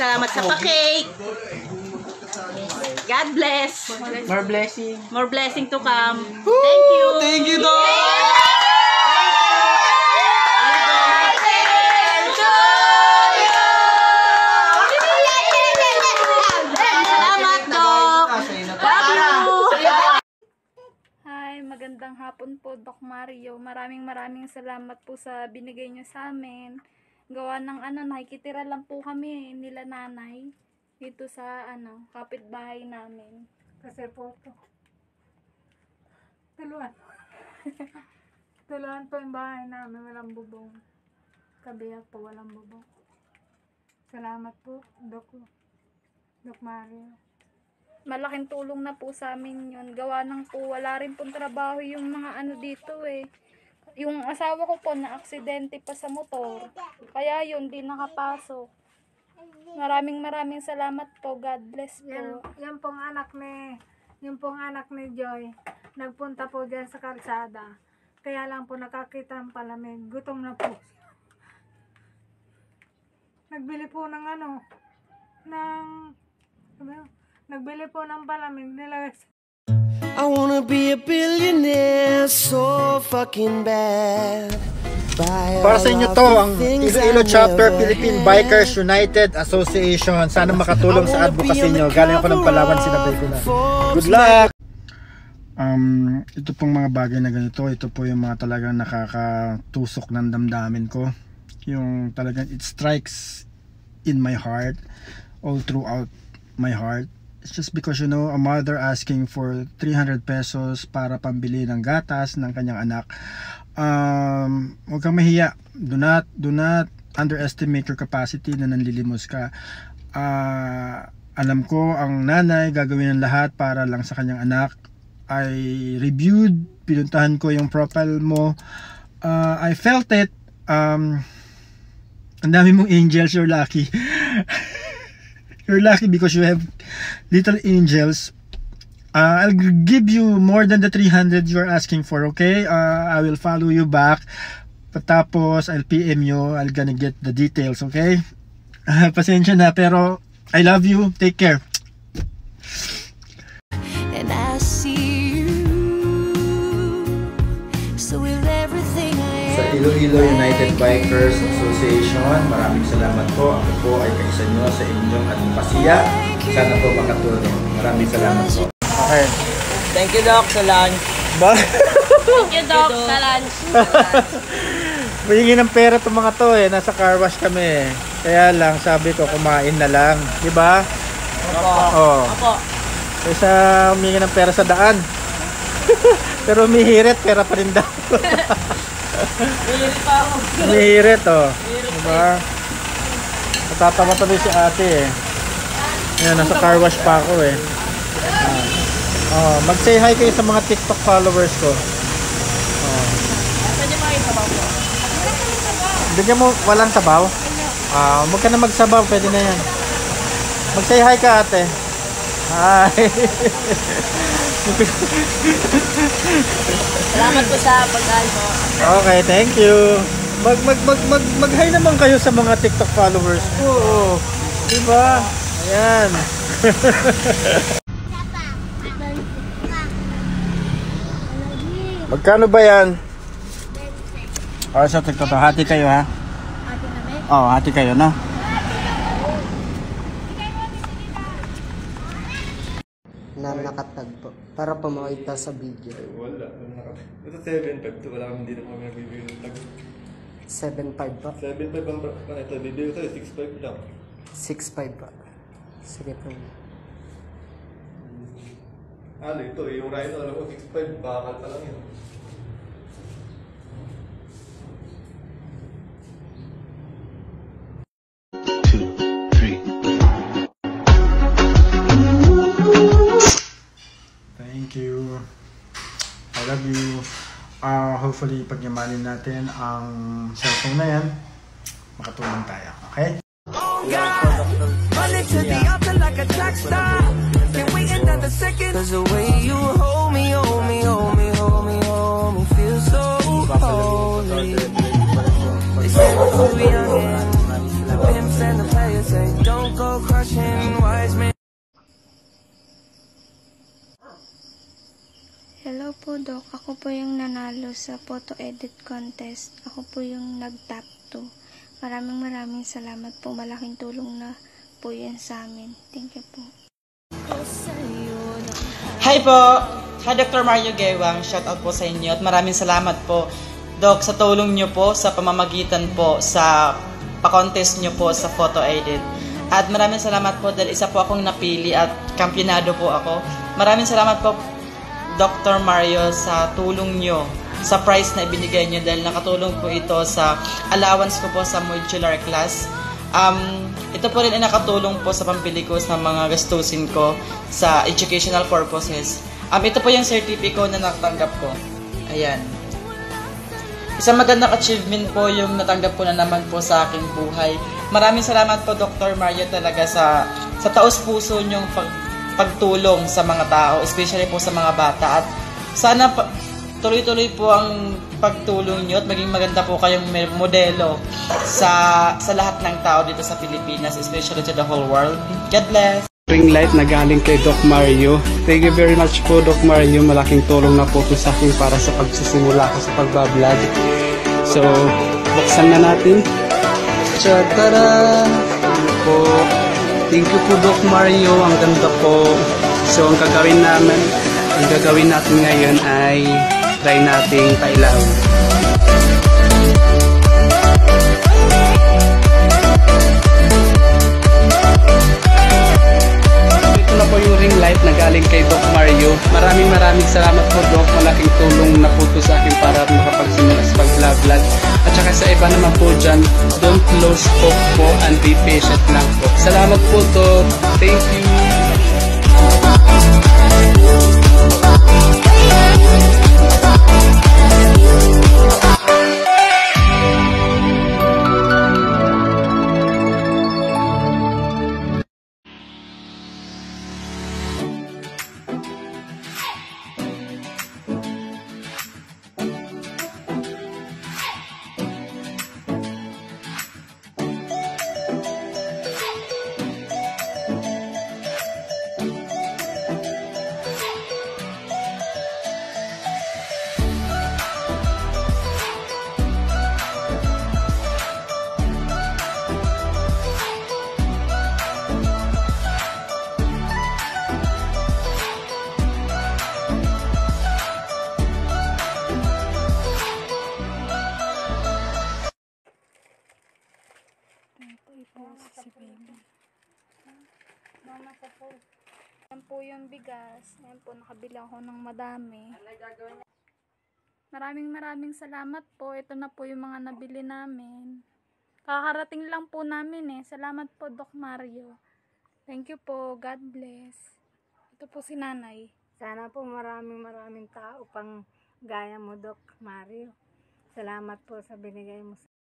Salamat sa pa-cake. God bless. More blessing. More blessing to come. Thank you. Thank you, Doc! Salamat, Doc. Love you. Hi, magandang hapon po, Doc Mario. Maraming maraming salamat po sa binigay niyo sa amin. Gawa ng ano, nakikitira lang po kami nila nanay dito sa ano, kapitbahay namin. Kasi po ito. Tuluan. Tuluan po yung bahay namin. Walang bubong. Kabiyak po walang bubong. Salamat po, Dok. Dok Mario. Malaking tulong na po sa amin yun. Gawa ng po, wala rin pong trabaho yung mga ano dito eh. Yung asawa ko po na aksidente pa sa motor. Kaya yun, di nakapasok. Maraming maraming salamat po. God bless Yan, po. yan pong anak ni yung pong anak ni Joy, nagpunta po dyan sa kalsada. Kaya lang po nakakita ang palamig. Gutom na po. Nagbili po ng ano, ng, nagbili po ng palamig. Nilagay sa I wanna be a billionaire so fucking bad. Para sa inyo to, ang Iloilo Chapter Philippine. Bikers United Association. Sana makatulong sa advocacy nyo. Galing ako ng Palawan, sinabay ko na. Good luck! Um, ito pong mga bagay na ganito, ito po yung mga talagang nakakatusok ng damdamin ko. Yung talagang it strikes in my heart, all throughout my heart. It's just because you know, a mother asking for 300 pesos para pambili ng gatas ng kanyang anak. Um, huwag kang mahiya. Do not, do not underestimate your capacity na nanlilimos ka. Ah, alam ko ang nanay gagawin ng lahat para lang sa kanyang anak. I reviewed, pinuntahan ko yung profile mo. Ah, I felt it. Um, ang dami mong angels, you're lucky. you're lucky because you have little angels. Uh, I'll give you more than the 300 you're asking for, okay? Uh, I will follow you back. Patapos, I'll PM you. I'll gonna get the details, okay? Uh, pasensya na, pero I love you. Take care. And I see you. So with everything Sa. Iloilo United Bikers Association, maraming salamat po. Ako po ay kaisa nyo sa inyong advokasya. Sana po makatulong. Maraming salamat po. Okay. Thank you, Doc, sa lunch. Thank you, Doc, sa lunch. Mahingi ng pera itong mga to eh. Nasa car wash kami eh. Kaya lang, sabi ko, kumain na lang. Di ba? Opo. Oo. Opo. Kaysa humingi ng pera sa daan. Pero umihirit, pera pa rin daw. Bili pa ako. umihirit, oh. Diba? Natatawa tuloy si ate eh. Ayan, nasa car wash pa ako eh. Ah. Oh, mag-say hi kayo sa mga TikTok followers ko. Oh. Pwede mo kayo sabaw po. Bigyan mo walang sabaw? Ah, huwag ka na magsabaw, pwede na yan. Mag-say hi ka ate. Hi. Salamat po sa pagkain mo. Okay, thank you. Mag mag mag mag mag-hi naman kayo sa mga TikTok followers. Oo. Diba? Ayan. Magkano ba yan? Oh, sa TikTok to. Hati kayo ha? Hati kami? Oo, hati kayo, no? Na nakatagpo para po makita sa video. Wala. Ito 7.5 to. Wala kami hindi na kami nagbibigay ng tag. 7.5 po. 7.5 ang ano ito. Bibigay ko sa'yo. 6.5 lang. 6.5 po. Sige po. Ano ito? Yung Rhino, alam ko 6.5. Bakal pa lang yun. Thank you. I love you. Ah, hopefully, pagyamanin natin ang cellphone na yan. Makatulong tayo. Okay? Hold me, po, Doc. Ako po yung nanalo sa photo edit contest. Ako po yung nag-top 2. Maraming maraming salamat po. Malaking tulong na po yun sa amin. Thank you po. Hi po! Hi Dr. Mario Gewang, shout out po sa inyo at maraming salamat po Doc sa tulong nyo po sa pamamagitan po sa pa-contest nyo po sa photo edit. At maraming salamat po dahil isa po akong napili at kampionado po ako. Maraming salamat po Dr. Mario sa tulong nyo sa prize na ibinigay nyo dahil nakatulong po ito sa allowance ko po sa modular class. Um, ito po rin ay nakatulong po sa pambili ko sa mga gastusin ko sa educational purposes. Um, ito po yung certificate na natanggap ko. Ayan. Isang magandang achievement po yung natanggap ko na naman po sa aking buhay. Maraming salamat po Dr. Mario talaga sa sa taos puso niyong pag, pagtulong sa mga tao, especially po sa mga bata at sana pa, tuloy-tuloy po ang pagtulong niyo at maging maganda po kayong modelo sa sa lahat ng tao dito sa Pilipinas, especially to the whole world. God bless. ring light na galing kay Doc Mario. Thank you very much po Doc Mario. Malaking tulong na po sa akin para sa pagsisimula ko sa pagbablog. So, buksan na natin. Tara! Thank you po Doc Mario. Ang ganda po. So, ang gagawin namin, ang gagawin natin ngayon ay try nating pailaw. Galing kay Doc Mario. Maraming maraming salamat po Doc. Malaking tulong na po to sa akin para makapagsimula sa pag-vlog. At saka sa iba naman po dyan, don't lose hope po and be patient lang po. Salamat po Doc. Thank you. Mama ko po. Yan po yung bigas. Yan po, nakabili ako ng madami. Maraming maraming salamat po. Ito na po yung mga nabili namin. Kakarating lang po namin eh. Salamat po, Doc Mario. Thank you po. God bless. Ito po si nanay. Sana po maraming maraming tao pang gaya mo, Doc Mario. Salamat po sa binigay mo sa